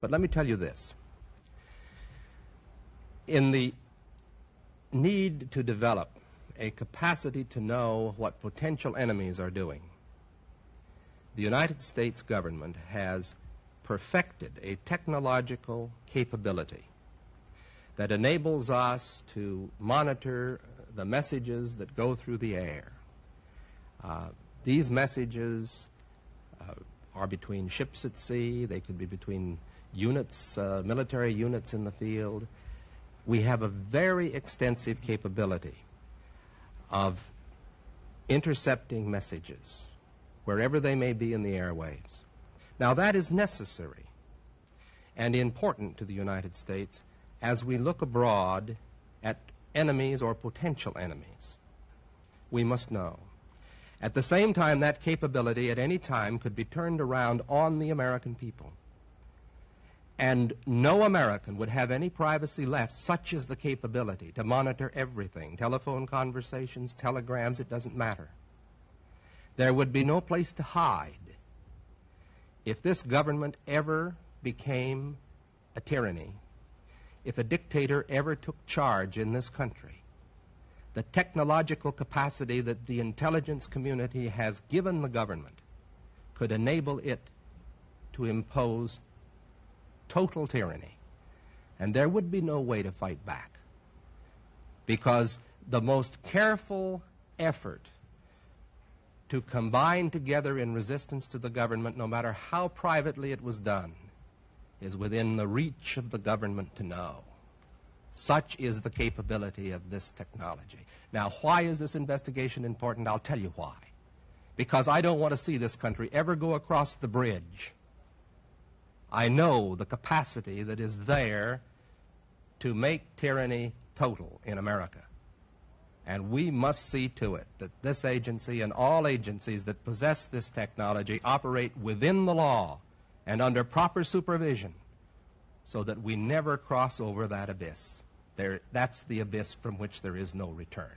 But let me tell you this. In the need to develop a capacity to know what potential enemies are doing, the United States government has perfected a technological capability that enables us to monitor the messages that go through the air. Uh, these messages uh, are between ships at sea, they could be between units, uh, military units in the field. We have a very extensive capability of intercepting messages wherever they may be in the airwaves. Now, that is necessary and important to the United States as we look abroad at enemies or potential enemies. We must know. At the same time, that capability at any time could be turned around on the American people. And no American would have any privacy left, such is the capability to monitor everything telephone conversations, telegrams, it doesn't matter. There would be no place to hide if this government ever became a tyranny, if a dictator ever took charge in this country. The technological capacity that the intelligence community has given the government could enable it to impose total tyranny. And there would be no way to fight back. Because the most careful effort to combine together in resistance to the government, no matter how privately it was done, is within the reach of the government to know. Such is the capability of this technology. Now, why is this investigation important? I'll tell you why. Because I don't want to see this country ever go across the bridge I know the capacity that is there to make tyranny total in America. And we must see to it that this agency and all agencies that possess this technology operate within the law and under proper supervision so that we never cross over that abyss. There, that's the abyss from which there is no return.